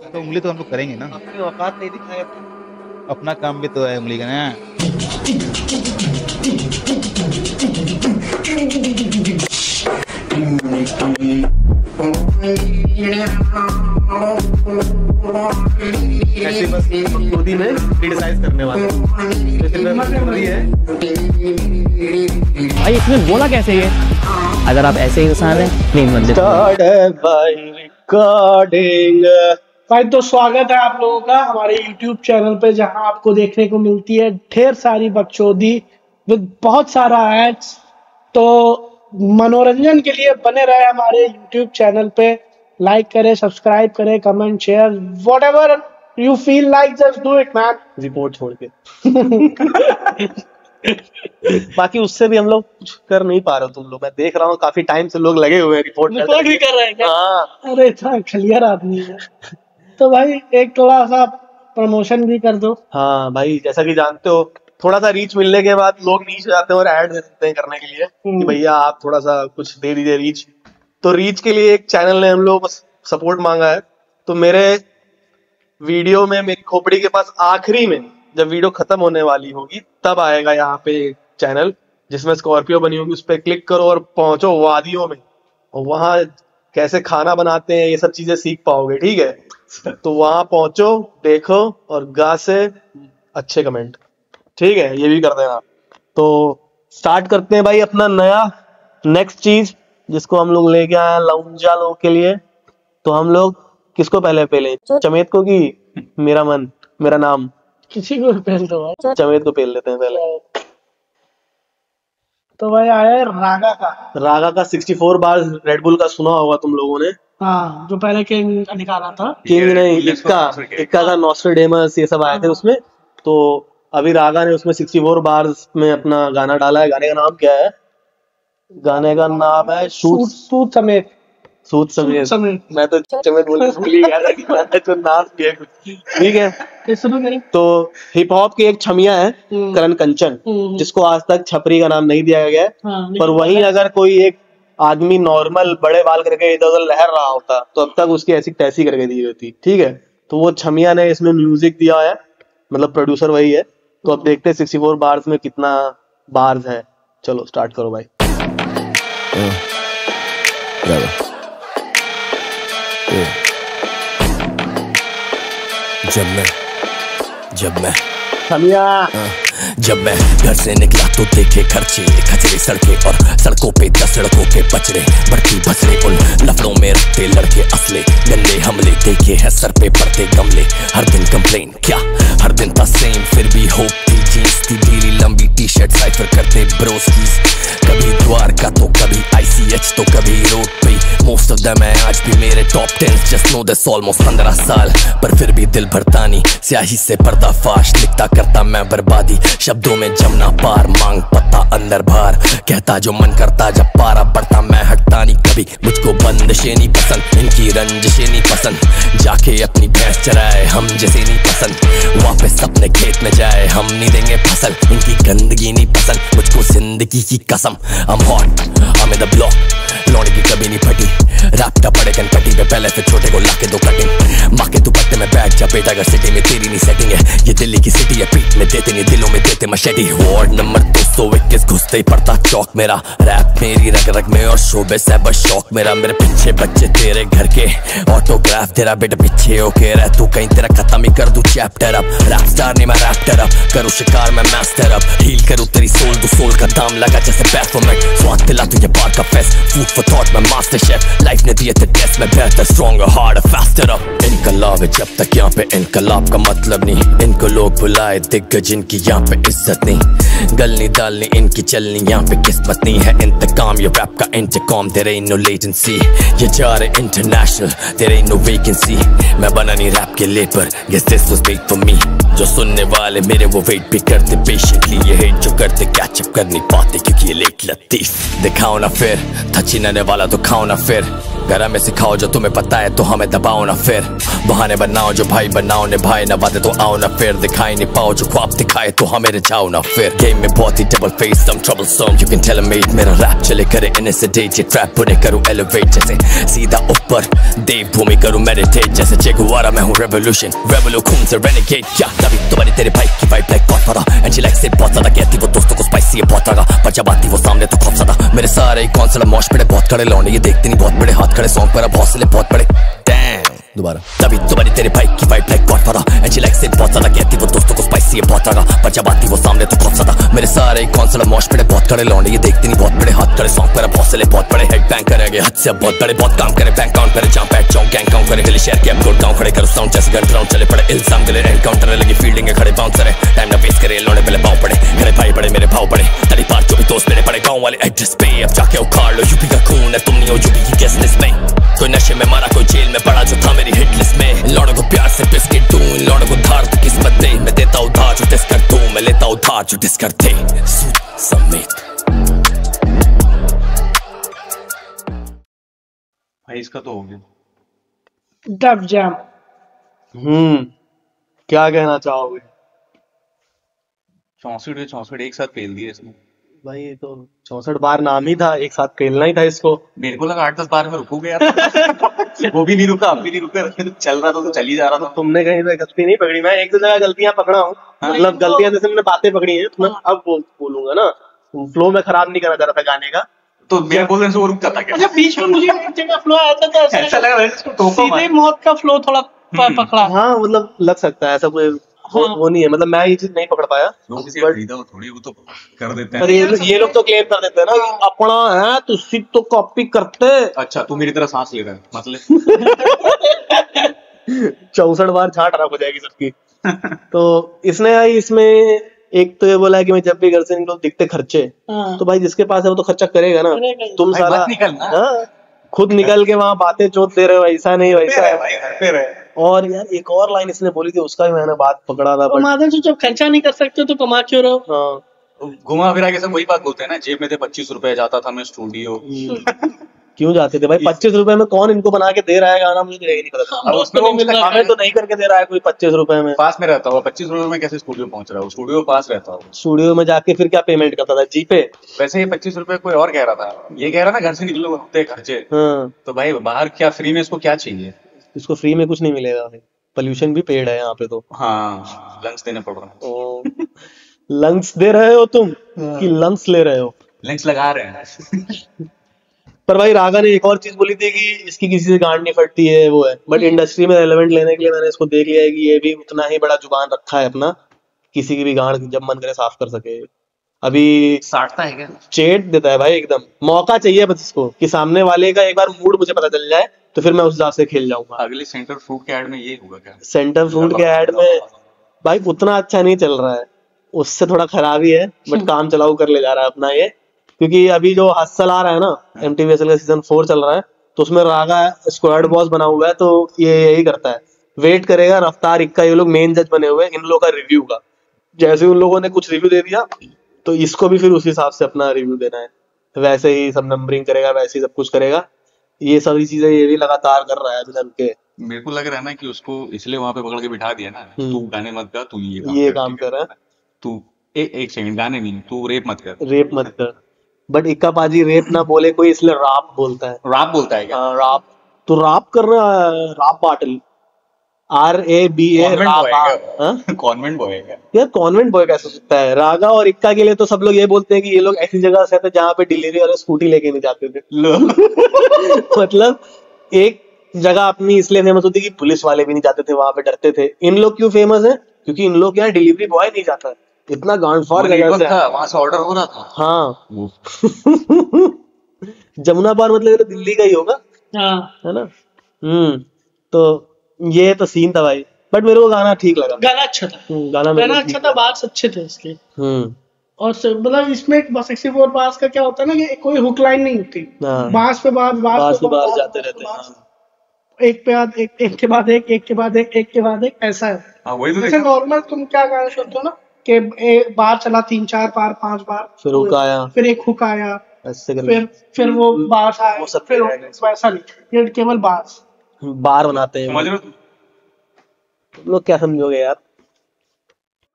तो उंगली तो हम लोग करेंगे ना। अपनी औकात नहीं दिखाए अपना काम भी तो है उंगली का ना। ऐसे बस मोदी में क्रिटिसाइज करने वाले? है। भाई इसमें बोला कैसे ये? अगर आप ऐसे इंसान हैं नहीं मतलब भाई तो स्वागत है आप लोगों का हमारे YouTube चैनल पे जहाँ आपको देखने को मिलती है ढेर सारी बकचोदी विद बहुत सारा एड्स तो मनोरंजन के लिए बने रहे हमारे YouTube चैनल पे। लाइक करें सब्सक्राइब करें comment share whatever you feel like just do it man report छोड़ के। बाकी उससे भी हम लोग कुछ कर नहीं पा रहे तुम लोग। मैं देख रहा हूँ काफ़ी टाइम से लोग लगे हुए हैं रिपोर्ट रिपोर्ट भी कर रहे हैं क्या? हाँ। अरे इतना क्लियर आदमी है। तो भाई एक थोड़ा सा प्रमोशन भी कर दो। हाँ भाई जैसा कि जानते हो थोड़ा सा रीच मिलने के बाद लोग नीचे जाते हैं और ऐड दे देते हैं करने के लिए कि हम्म। भैया आप थोड़ा सा कुछ दे दीजिए रीच तो रीच के लिए एक चैनल ने हम लोग सपोर्ट मांगा है। तो मेरे वीडियो में मेरी खोपड़ी के पास आखिरी में जब वीडियो खत्म होने वाली होगी तब आएगा यहाँ पे चैनल जिसमें स्कॉर्पियो बनी होगी। उस पर क्लिक करो और पहुंचो वादियों में। और वहाँ कैसे खाना बनाते हैं ये सब चीज़ें सीख पाओगे ठीक है? तो वहाँ पहुंचो देखो और गा से अच्छे कमेंट। ठीक है ये भी कर देना। तो स्टार्ट करते हैं भाई अपना नया नेक्स्ट चीज़ जिसको हम लोग लेके आए लौंजा लोग के लिए। तो हम लोग किसको पहले पहले चमेत को की? मेरा मन मेरा नाम। किसी को भी पहन दो चमेत को पेल लेते हैं पहले। तो भाई आया है रागा का। रागा का 64 बार रेडबुल का सुना होगा तुम लोगों ने। हाँ जो पहले किंग निकाला था। किंग नहीं इक्का इक्का का नॉस्ट्रेडेमस ये सब आए थे उसमें। तो अभी रागा ने उसमें 64 बार्स में अपना गाना डाला है। गाने का नाम क्या है? गाने का नाम है शूट शूट समेत। सूट समेत समेत मैं तो चमेत बोल भूल ही गया था कि मैंने तो नाम किया ठीक है? ये सुनो नहीं तो हिप हॉप की एक छमिया है हम्म। करण कंचन हम्म। जिसको आज तक छपरी का नाम नहीं दिया गया है। हाँ, पर वहीं अगर कोई एक आदमी नॉर्मल बड़े बाल करके इधर उधर लहर रहा होता तो अब तक उसकी ऐसी तैसी करके दी होती। ठीक है? तो वो छमिया ने इसमें म्यूज़िक दिया है मतलब प्रोड्यूसर वही है। तो अब देखते हैं सिक्सटी फोर बार्स में कितना बार्स है। चलो स्टार्ट करो भाई। जब मैं जब मैं। छमिया जब मैं घर से निकला तो देखे खर्चे खचरे सड़के और सड़कों पे दस सड़कों के बचड़े बढ़ती बसरे उन लफड़ों में रखते लड़के असले गंदे हमले देखे हैं सर पे पड़ते गमले। हर दिन कंप्लेन क्या? हर दिन था सेम फिर भी होप थी जीन्स थी ढीली लंबी टी शर्ट साइफर करते ब्रोस कभी द्वारका तो कभी आईसीएच तो कभी रोड पे मोस्ट ऑफ़ दम है आज भी मेरे top ten just know this almost पंद्रह साल पर फिर भी दिल भरता नहीं। स्याही से पर्दाफाश लिखता करता मैं बर्बादी। शब्दों में जमना पार मांग पत्ता अंदर भार। कहता जो मन करता जब पारा बढ़ता मैं हटता नहीं कभी। मुझको बंदिशें नहीं पसंद इनकी रंजिशें नहीं पसंद। जाके अपनी भैंस चराए हम जैसे नहीं पसंद। वापस अपने खेत में जाए हम नहीं देंगे फ़सल। इनकी गंदगी नहीं पसंद मुझको ज़िंदगी की कसम। I'm hot, I'm in the block. लौड़ी की कभी नहीं फटी रैप्टा पड़े कनपट्टी पे पहले से छोटे को लाके दो कटिंग माँ के दुपट्टे में बैठ जा बेटा अगर सिटी में तेरी नहीं सेटिंग है ये दिल्ली की सिटी है पीठ में देते नहीं दिलों में देते मशेटी वार्ड नंबर दो सौ इक्कीस घुसते ही पड़ता चौक मेरा। रैप मेरी रग रग में और शोबे से बस शौक मेरा। मेरे पीछे बच्चे तेरे घर के। ऑटोग्राफ तेरा बेटा पीछे होके रह। तू कहीं तेरा खत्म ही कर दू चैप्टर अब रैप स्टार नहीं मैं रैप्टर अब करूँ शिकार, मैं मास्टर अब हील करूँ तेरी सोल दो सोल का दाम लगा जैसे बैफोमेट स्वाद दिला तुझे बार का फेस्ट फ़ूड फॉर थॉट मैं मास्टर शेफ लाइफ ने दिए थे टेस्ट में बेहतर स्ट्रॉन्गर हार्डर फास्टर अब इनकलाब है जब तक यहाँ पे इनकलाब का मतलब नहीं इनको लोग बुलाए दिग्गज इनकी यहाँ पे इज़्ज़त नहीं गलनी डालनी इनकी चलनी यहाँ पे किस्मत नहीं है इंतकाम ये रैप का इंतकाम तेरे नो लेटेंसी ये जा रहे इंटरनेशनल तेरे नो वैकेंसी मैं बना नहीं रैप के लिए पर guess this was made for me जो सुनने वाले मेरे वो वेट भी करते पेशेंटली ये हेट जो करते कैच अप कर नहीं पाते, क्योंकि ये लेट लतीफ। दिखाओ ना फिर था चिनाने वाला तो खाओ ना फिर। घर में सिखाओ जो तुम्हें पता है तो हमें दबाओ ना फिर। बहाने बनाओ जो भाई बनाओ ने भाई ना वादे तो आओ ना फिर। दिखाई नहीं पाओ जो ख्वाब दिखाए तो हमें रिझाओ ना फिर। गेम में बहुत ही double face some trouble some you can tell me मेरा रैप चले करे इन से डेट ये ट्रैप बुरे करूँ एलिवेट जैसे। सीधा ऊपर देव भूमि करूँ मेडिटेट जैसे। चेगुआरा मैं हूँ रेवोल्यूशन रेवोल्यू खून से रेनिकेट तभी तुम्हारी तेरे भाई की वाइफ लाइक बहुत ज़्यादा एंड शी लाइक से बहुत ज़्यादा कहती वो दोस्तों को स्पाइसी है बहुत लगा पर जब आती वो सामने तो खौफ ज़्यादा मेरे सारे कौन सा मौश पड़े बहुत खड़े लौंडे ये देखते नहीं बहुत बड़े हाथ खड़े सॉन्ग पर बहुत हौसले बहुत बड़े. दोबारा। तभी तुम्हारी तेरे भाई की vibe like godfather and she like से बहुत ज़्यादा कहती वो दोस्तों को स्पाइसी है बहुत लगा पर जब आती वो सामने तो खौफ ज़्यादा मेरे सारे कौन मौश पड़े बहुत खड़े लौंडे ये देखते नहीं, बहुत बड़े हाथ खड़े सॉन्ग पर बहुत हौसले बहुत बड़े हेड बैंक करेंगे हद से बहुत बड़े, बहुत काम करे बैंक काउंट करे जंप बैठ जाऊँ गैंग काउंट करे गली शेयर के अपलोड गाँव खड़े करो साउंड जैसे गन ग्राउंड चले पड़े, इल्ज़ाम गले एनकाउंटर लगी फील्डिंग खड़े बाउंसर है। टाइम ना वेस्ट करे, लौंडे पहले पाँव पड़े, मेरे भाई बड़े मेरे भाव बड़े तड़ी पार जो भी दोस्त मेरे बड़े गाँव वाले एड्रेस पे, अब जाके उखाड़ लो, यूपी का खून है, तुम नहीं हो, यूपी की गेस्ट में। कोई नशे में मारा, कोई जेल में पड़ा, जो था मेरी हिट लिस्ट में। इन लौड़ों को प्यार से बिस्किट दूँ। इन लौड़ों को धार तो किस्मत दे। मैं देता हूँ धार जो डिस कर दूँ मैं लेता हूँ धार जो डिस कर दे सूद समेत। भाई इसका तो हो गया। डब जैम हम्म क्या कहना चाहोगे? चौसठ के चौसठ। एक साथ फेल दिए इसने। भाई ये तो चौसठ बार नाम ही था एक साथ खेलना ही था इसको। मेरे को लगा आठ दस बार में रुकोगे यार। वो भी नहीं रुका अब भी नहीं रुका चल रहा था तो चल ही जा रहा था। तुमने कहीं पे गलती नहीं पकड़ी मैं एक दो जगह गलतियाँ पकड़ा हूँ। मतलब गलतियाँ जैसे मैंने बातें पकड़ी हैं तो मैं अब बोल, बोलूँगा ना। फ्लो में खराब नहीं करना चाह रहा था गाने का। तो मेरे बोलने से वो रुक जाता क्या? अच्छा बीच में मुझे जगह फ्लो आया था तो ऐसा लगा इसको टोका सीधे मौत का फ्लो थोड़ा पकड़ा। हाँ मतलब लग सकता है ऐसा कोई वो, हाँ। वो नहीं है मतलब मैं ये चीज़ नहीं पकड़ पाया। हो थोड़ी वो तो कर देते हैं। ये ये लोग तो क्लेम कर देते हैं ना अपना है तो सिर्फ़ तो कॉपी करते। अच्छा तू मेरी तरह सांस ले रहा है मतलब चौसठ बार छाट रहा हो जाएगी सबकी। तो इसने आई इसमें एक तो ये बोला है कि मैं जब भी घर से निकलूं दिखते खर्चे। हाँ। तो भाई जिसके पास है वो तो खर्चा करेगा ना। तुम सारा हाँ, खुद निकल के वहाँ बातें चोट दे रहे हो ऐसा नहीं वैसा है। भाई घर पे रहे। और यार एक और लाइन इसने बोली थी उसका भी मैंने बात पकड़ा था तो माधव जी जब खर्चा नहीं कर सकते तो कमा क्यों रहो हाँ? घुमा फिरा के सब वही बात बोलते हैं ना जेब में थे पच्चीस रुपए जाता था मैं स्टूडियो। क्यों जाते थे भाई? पच्चीस रुपए में कौन इनको बना के दे रहा है गाना? मुझे तो यही नहीं पता। अब उसमें वो हमें तो नहीं करके दे रहा है कोई पच्चीस रुपए में। पास में रहता हुआ पच्चीस रुपए में कैसे स्टूडियो पहुँच रहा है? स्टूडियो पास रहता हो। स्टूडियो में जाके फिर क्या पेमेंट करता था? जीपे वैसे ये पच्चीस रुपए कोई और कह रहा था। ये कह रहा ना घर से निकलो होते खर्चे। हाँ। तो भाई बाहर क्या फ्री में इसको क्या चाहिए? इसको फ्री में कुछ नहीं मिलेगा पोल्यूशन भी पेड है यहाँ पे तो। हाँ लंच देने पड़ रहे हैं। लंग्स दे रहे हो तुम कि लंग्स ले रहे हो? लंच लगा रहे हैं। पर भाई रागा ने एक और चीज़ बोली थी कि इसकी किसी से गांड नहीं फटती है वो है। बट इंडस्ट्री में रेलेवेंट लेने के लिए मैंने इसको देख लिया है कि ये भी उतना ही बड़ा ज़ुबान रखा है अपना किसी की भी गांड जब मन करे साफ़ कर सके। अभी साटता है क्या? चेट देता है भाई एकदम। मौका चाहिए बस इसको कि सामने वाले का एक बार मूड मुझे पता चल जाए तो फिर मैं उस हिसाब से खेल जाऊँगा। अगले सेंटर फ्रूट के ऐड में ये होगा क्या? सेंटर फ्रूट के ऐड में भाई उतना अच्छा नहीं चल रहा है। उससे थोड़ा खराब ही है बट काम चलाऊ कर ले जा रहा है अपना ये। क्योंकि अभी जो हसल आ रहा है ना एम टी का सीज़न फोर चल रहा है तो उसमें रागा स्क्वाड बॉस बना हुआ है तो ये यही करता है। वेट करेगा रफ्तार इक्का ये लोग मेन जज बने हुए हैं इन लोगों का रिव्यू का। जैसे उन लोगों ने कुछ रिव्यू दे दिया तो इसको भी फिर उस हिसाब से अपना रिव्यू देना है। वैसे ही सब नंबरिंग करेगा वैसे ही सब कुछ करेगा। ये सारी चीज़ें ये भी लगातार कर रहा है बिना के। मेरे को लग रहा है ना कि उसको इसलिए वहाँ पे पकड़ के बिठा दिया ना हम्म। तू गाने मत कर तू ये काम ये कर, काम कर रहा है। तू ए, एक सेकंड गाने नहीं तू रेप मत कर। रेप मत कर। बट इक्का पाजी रेप ना बोले कोई इसलिए राप बोलता है। राप बोलता है क्या? हाँ राप तो राप कर रहा है rap Patil R A B A convent boy क्या? कॉन्वेंट बॉय क्या? यार कॉन्वेंट बॉय कैसे सकता है? रागा और इक्का के लिए तो सब लोग ये बोलते हैं कि ये लोग ऐसी जगह से थे जहाँ पे डिलीवरी वाले स्कूटी लेके नहीं जाते थे। मतलब एक जगह अपनी इसलिए फ़ेमस होती कि पुलिस वाले भी नहीं जाते थे वहाँ पे डरते थे। इन लोग क्यों फ़ेमस है? क्योंकि इन लोग यहाँ डिलीवरी बॉय नहीं जाता। इतना गांडफाड़ दीपक से है। था वहाँ से ऑर्डर हो रहा था। हाँ। जमुना पार मतलब तो दिल्ली का ही होगा। हाँ। है ना? हम्म तो ये तो सीन था भाई। बट मेरे को गाना ठीक लगा। गाना अच्छा था। हम्म, गाना गाना अच्छा था बात अच्छे थे इसके हम्म। और मतलब इसमें सिक्सटी फोर बास का क्या होता है ना कि कोई हुक लाइन नहीं होती। हाँ। बास पे बास बास बास पे बास बास, जाते रहते हैं एक पे बाद एक एक के बाद एक एक के बाद एक एक के बाद एक ऐसा है। हाँ वही तो जैसे नॉर्मल तुम क्या गाना सुनते हो ना कि एक बार चला तीन चार बार पाँच बार। फिर हुक आया। फिर एक हुक आया। ऐसे फिर फिर वो बास आया फिर वैसा नहीं। केवल बास बार बनाते हैं। समझ रहे तुम लोग क्या समझोगे यार?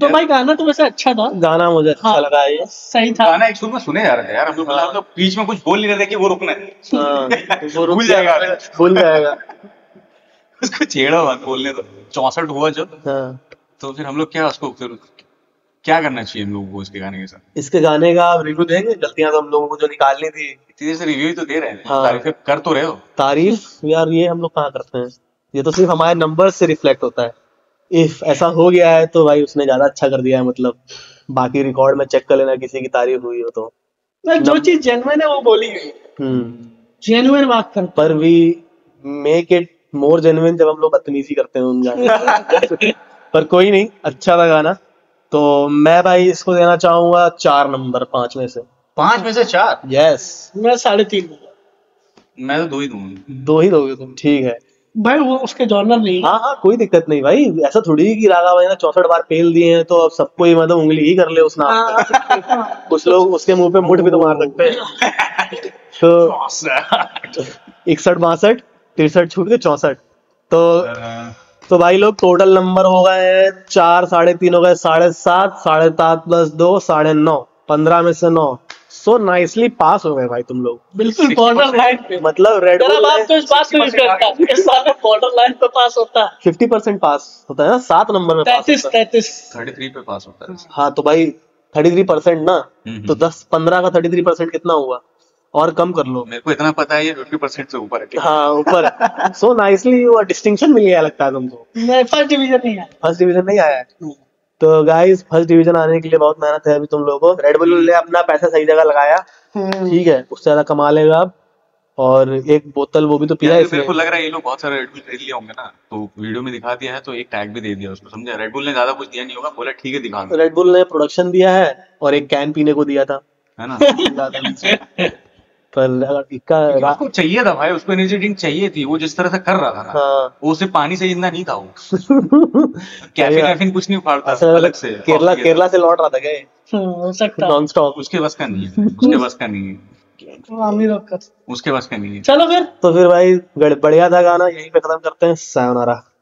तो भाई गाना तो वैसे अच्छा था। गाना मुझे अच्छा हाँ। लगा ये। सही था। गाना एक में सुने जा रहे थे यार हम लोग हम लोग बीच में कुछ बोल नहीं रहे थे कि वो रुकना है। हाँ, तो वो रुक भूल जाएगा। भूल जाएगा। उसको छेड़ा मत बोलने तो चौसठ हुआ जब। हाँ। तो फिर हम लोग क्या उसको फिर क्या करना चाहिए हम लोगों को उसके गाने के साथ? इसके गाने का आप रिव्यू देंगे? गलतियाँ तो हम लोगों को जो निकालनी थी। इतनी देर से रिव्यू ही तो दे रहे हैं। हाँ। तारीफें कर तो रहे हो। तारीफ़? यार ये हम लोग कहाँ करते हैं? ये तो सिर्फ़ हमारे नंबर से रिफ्लेक्ट होता है। इफ़ ऐसा हो गया है तो भाई उसने ज़्यादा अच्छा कर दिया है मतलब बाकी रिकॉर्ड में चेक कर लेना किसी की तारीफ़ हुई हो तो। जो चीज़ जेनुअन है वो बोली गई। हम्म। बात करते पर we make it more genuine जब हम लोग बदतमीजी करते हैं उन गाने पर कोई नहीं अच्छा था गाना। तो मैं भाई इसको देना चाहूँगा चार नंबर पाँच में से। पाँच में से चार? यस मैं साढ़े तीन दूँगा। मैं तो दो ही दूँगा। दो ही दोगे तुम ठीक है। भाई वो उसके जॉनर नहीं हाँ। हाँ कोई दिक्कत नहीं भाई। ऐसा थोड़ी है कि रागा भाई ने चौसठ बार पेल दिए हैं तो अब सबको ही मतलब उंगली ही कर ले उस नाम हाँ, कुछ लोग उसके मुँह पे मुठ भी तो मार सकते हैं। तो इकसठ बासठ तिरसठ छूट के चौसठ। तो तो भाई लोग टोटल नंबर हो गए हैं चार साढ़े तीन हो गए साढ़े सात साढ़े सात प्लस दो साढ़े नौ पंद्रह में से नौ। सो नाइसली पास हो गए भाई तुम लोग। बिल्कुल बॉर्डर लाइन पे। मतलब रेड बाप तो इस बात को करता इस बात में बॉर्डर लाइन पे पास होता है। फिफ्टी परसेंट पास होता है ना सात नंबर में पास तैतीस तैतीस। थर्टी थ्री पे पास होता है। हाँ तो भाई थर्टी थ्री परसेंट ना हम्म। तो दस पंद्रह का थर्टी थ्री परसेंट कितना हुआ? और कम कर लो। मेरे को इतना पता है ये फिफ्टी परसेंट से ऊपर है है? हाँ ऊपर सो नाइसली वो डिस्टिंक्शन मिल गया लगता है तुमको। मैं फ़र्स्ट डिवीज़न नहीं है फ़र्स्ट डिवीज़न नहीं आया तो गाइस फ़र्स्ट डिवीज़न आने के लिए बहुत मेहनत है अभी तुम लोगों को। रेड बुल ने अपना पैसा सही जगह लगाया। ठीक है उससे ज़्यादा कमा लेगा आप और एक बोतल वो भी तो पिया इसने मेरे को लग रहा है ये लोग बहुत सारे रेडबुल खरीद लिए होंगे ना। तो वीडियो में दिखा दिया है तो एक टैग भी दे दिया उसको समझा? रेडबुल ने ज़्यादा कुछ दिया नहीं होगा बोला ठीक है दिखा रेडबुल ने प्रोडक्शन दिया है और एक कैन पीने को दिया था। है ना? पर अगर इसका रा- उसको चाहिए था भाई उसको एनर्जी ड्रिंक चाहिए थी वो जिस तरह से कर रहा था हाँ। वो सिर्फ़ पानी से ज़िंदा नहीं था वो। कैफीन वैफीन कुछ नहीं उखाड़ता लगा अलग से केरला केरला से लौट रहा था क्या हम्म, हो सकता नॉन स्टॉप उसके बस का नहीं है उसके बस का नहीं है। होकर उसके बस का नहीं है। चलो फिर। तो फिर भाई बढ़िया था गाना यहीं पे खत्म करते हैं। सायोनारा